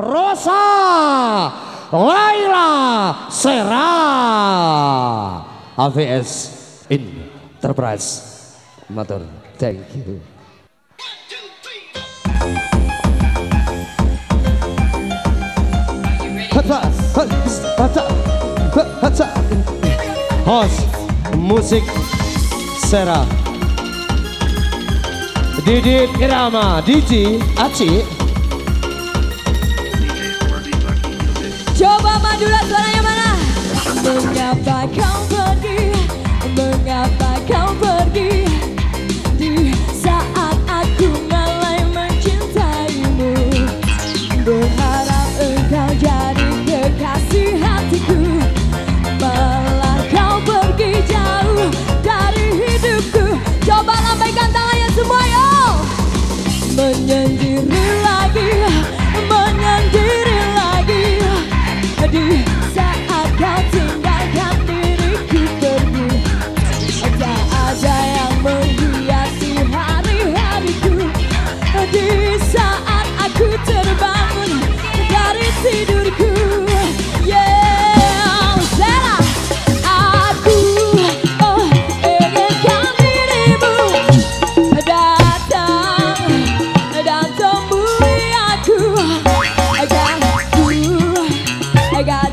Rosa Laila Sera. AVS Enterprise. Motor thank you. Host musik Sera. Didit Irama DJ Aci. Majulah suaranya mana? Menyapa kau pergi I got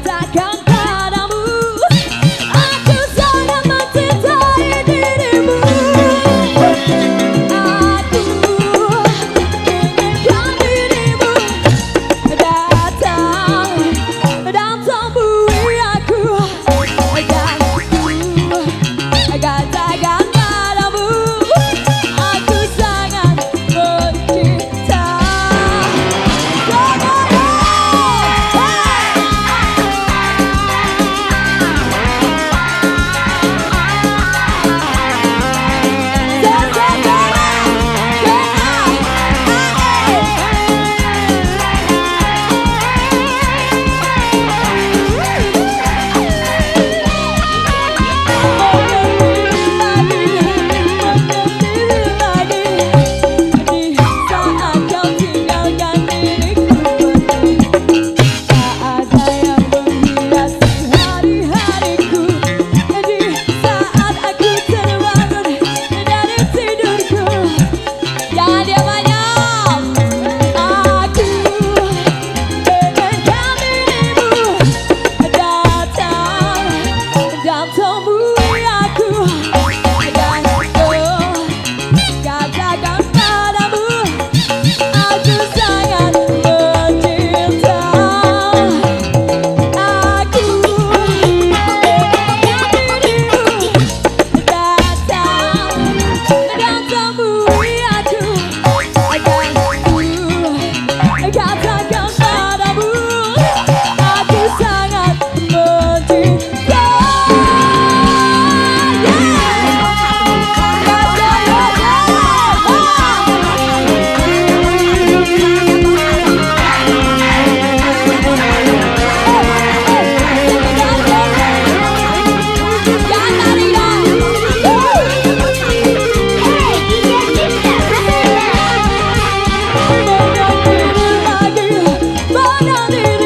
another